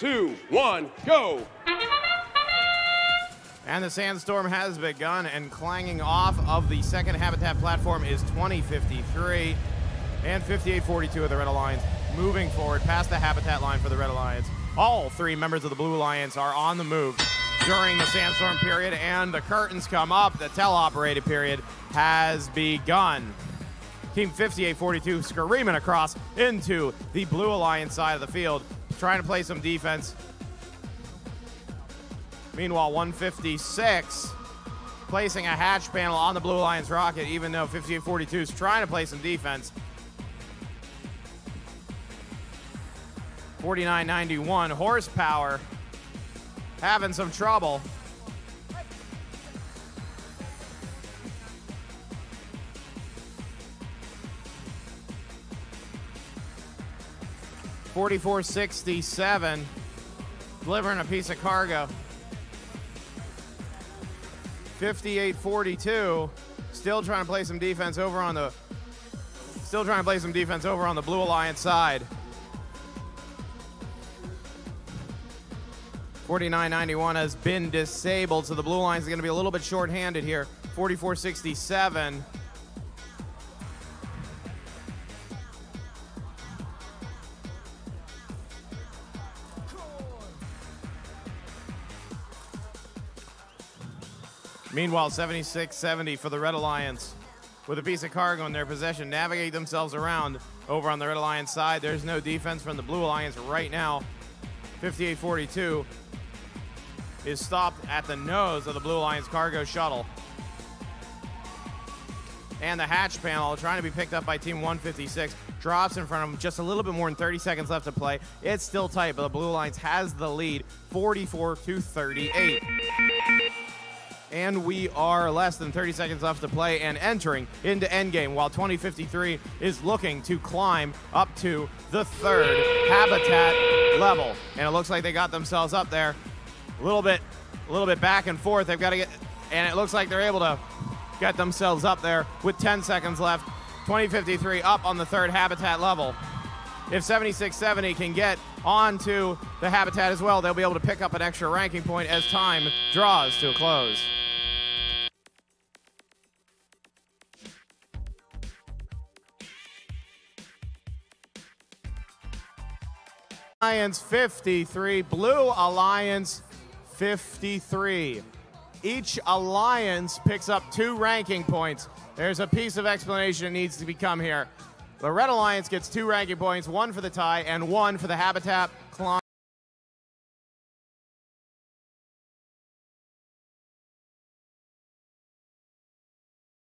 two, one, go. And the sandstorm has begun, and clanging off of the second habitat platform is 2053 and 5842 of the Red Alliance moving forward past the habitat line for the Red Alliance. All three members of the Blue Alliance are on the move during the sandstorm period, and the curtains come up. The teleoperated period has begun. Team 5842 screaming across into the Blue Alliance side of the field, trying to play some defense. Meanwhile, 156 placing a hatch panel on the Blue Alliance rocket, even though 5842 is trying to play some defense. 4991 horsepower having some trouble. Forty-four sixty-seven, delivering a piece of cargo. Fifty-eight forty-two, still trying to play some defense over on the, still trying to play some defense over on the Blue Alliance side. 4991 has been disabled, so the blue line is going to be a little bit short-handed here. 4467. Meanwhile, 7670 for the Red Alliance with a piece of cargo in their possession, navigate themselves around over on the Red Alliance side. There's no defense from the Blue Alliance right now. 5842 is stopped at the nose of the Blue Alliance cargo shuttle. And the hatch panel trying to be picked up by Team 156 drops in front of them. Just a little bit more than 30 seconds left to play. It's still tight, but the Blue Alliance has the lead 44 to 38. And we are less than 30 seconds left to play and entering into endgame while 2053 is looking to climb up to the third habitat level. And it looks like they got themselves up there a little bit, a little bit back and forth. They've got to get, and it looks like they're able to get themselves up there with 10 seconds left. 2053 up on the third habitat level. If 7670 can get onto the habitat as well, they'll be able to pick up an extra ranking point as time draws to a close. Alliance 53, Blue Alliance 53. Each alliance picks up two ranking points. There's a piece of explanation that needs to become here. The Red Alliance gets two ranking points, one for the tie and one for the habitat.